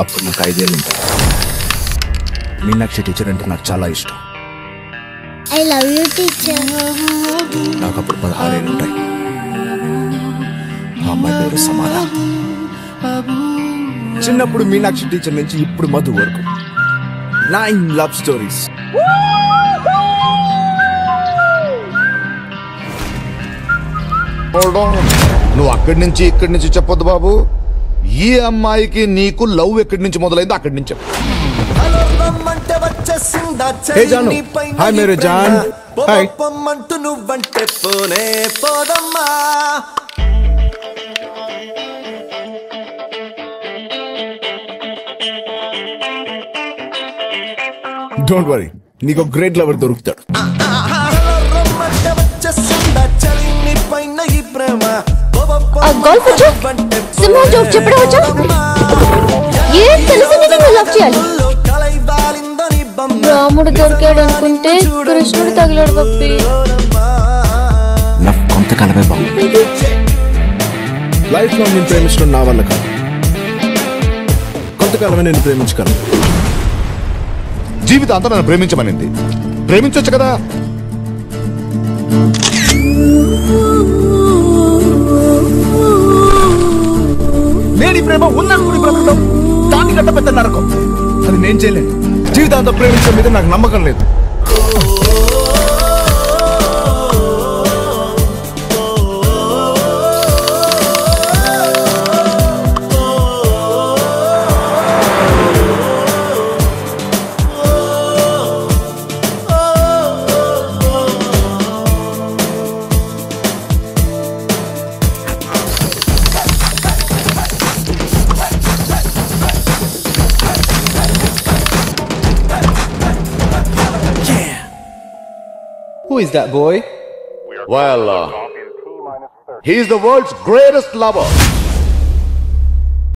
అప్పుడు నాకు ఐదేళ్ళు ఉంటాయి. మీనాక్షి టీచర్ అంటే నాకు చాలా ఇష్టం. ఐ లవ్ యూ టీచర్ నాకు అప్పుడు పదహారేళ్ళు ఉంటాయి. ఆ అమ్మాయి పేరు సమాధ చిన్నప్పుడు మీనాక్షి టీచర్ నుంచి ఇప్పుడు మధు వరకు. Nine love stories Hold on. నువ్వు అక్కడి నుంచి ఇక్కడి నుంచి చెప్పొద్దు బాబు. ఈ అమ్మాయికి నీకు లవ్ ఎక్కడి నుంచి మొదలైందో అక్కడి నుంచి చెప్పు. హే జాను హాయ్ మేరే జాన్ హాయ్ పొమ్మంటూ నువ్వంటే పోనే పోదమ్మా. డోంట్ వరీ నీకు గ్రేట్ లవర్ దొరుకుతాడు. రమ్మంటే జోక్ చెప్పడం వచ్చు? ఏం తెలిసి నువ్వు లవ్ చేయాలి? రాముడు దొరికాడు అనుకుంటే కృష్ణుడు తగిలాడు పప్పి. లవ్ కొంతకాలమే బాగుంది లైఫ్లో నేను ప్రేమించడం నా వల్ల కాదు. కొంతకాలమే నేను ప్రేమించగలను. జీవితాంతం నన్ను ప్రేమించమనింది. ప్రేమించొచ్చు కదా? ప్రేమ ఉందనుకుని బ్రతకడం దాన్ని గట్ట పెద్ద నరకం. అది నేను చేయలేను. జీవితాంతం ప్రేమించడం మీద నాకు నమ్మకం లేదు. Who is that boy? Well, uh, he is the world's greatest lover.